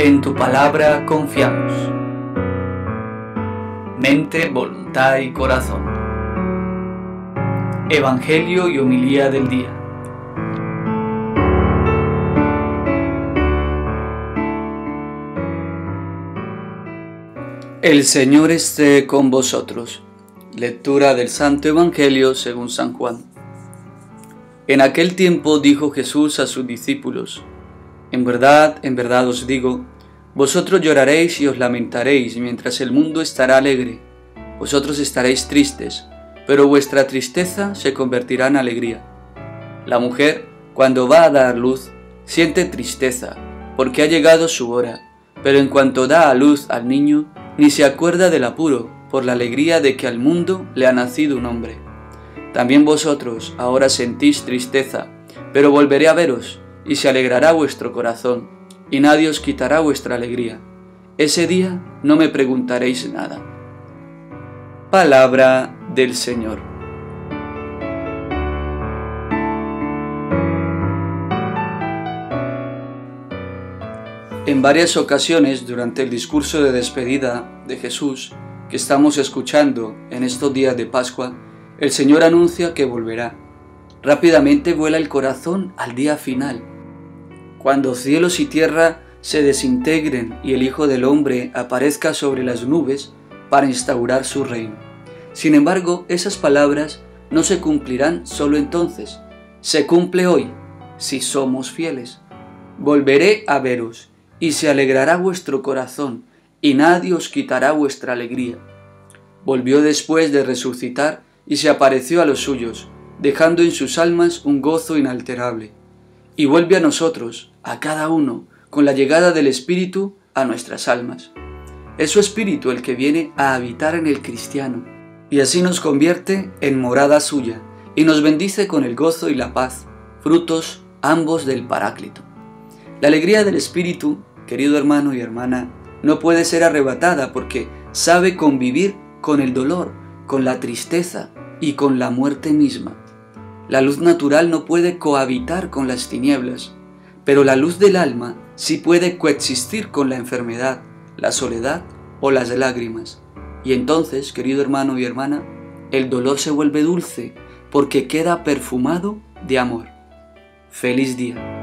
En tu palabra confiamos. Mente, voluntad y corazón. Evangelio y homilía del día. El Señor esté con vosotros. Lectura del Santo Evangelio según San Juan. En aquel tiempo dijo Jesús a sus discípulos, En verdad, en verdad os digo, vosotros lloraréis y os lamentaréis mientras el mundo estará alegre. Vosotros estaréis tristes, pero vuestra tristeza se convertirá en alegría. La mujer, cuando va a dar luz, siente tristeza, porque ha llegado su hora, pero en cuanto da a luz al niño, ni se acuerda del apuro, por la alegría de que al mundo le ha nacido un hombre. También vosotros ahora sentís tristeza, pero volveré a veros, y se alegrará vuestro corazón, y nadie os quitará vuestra alegría. Ese día no me preguntaréis nada. Palabra del Señor. En varias ocasiones durante el discurso de despedida de Jesús que estamos escuchando en estos días de Pascua, el Señor anuncia que volverá. Rápidamente vuela el corazón al día final, cuando cielos y tierra se desintegren y el Hijo del Hombre aparezca sobre las nubes para instaurar su reino. Sin embargo, esas palabras no se cumplirán solo entonces, se cumple hoy, si somos fieles. Volveré a veros, y se alegrará vuestro corazón, y nadie os quitará vuestra alegría. Volvió después de resucitar y se apareció a los suyos, dejando en sus almas un gozo inalterable. Y vuelve a nosotros, a cada uno, con la llegada del Espíritu a nuestras almas. Es su Espíritu el que viene a habitar en el cristiano, y así nos convierte en morada suya, y nos bendice con el gozo y la paz, frutos ambos del Paráclito. La alegría del Espíritu, querido hermano y hermana, no puede ser arrebatada porque sabe convivir con el dolor, con la tristeza, y con la muerte misma. La luz natural no puede cohabitar con las tinieblas, pero la luz del alma sí puede coexistir con la enfermedad, la soledad o las lágrimas. Y entonces, querido hermano y hermana, el dolor se vuelve dulce porque queda perfumado de amor. Feliz día.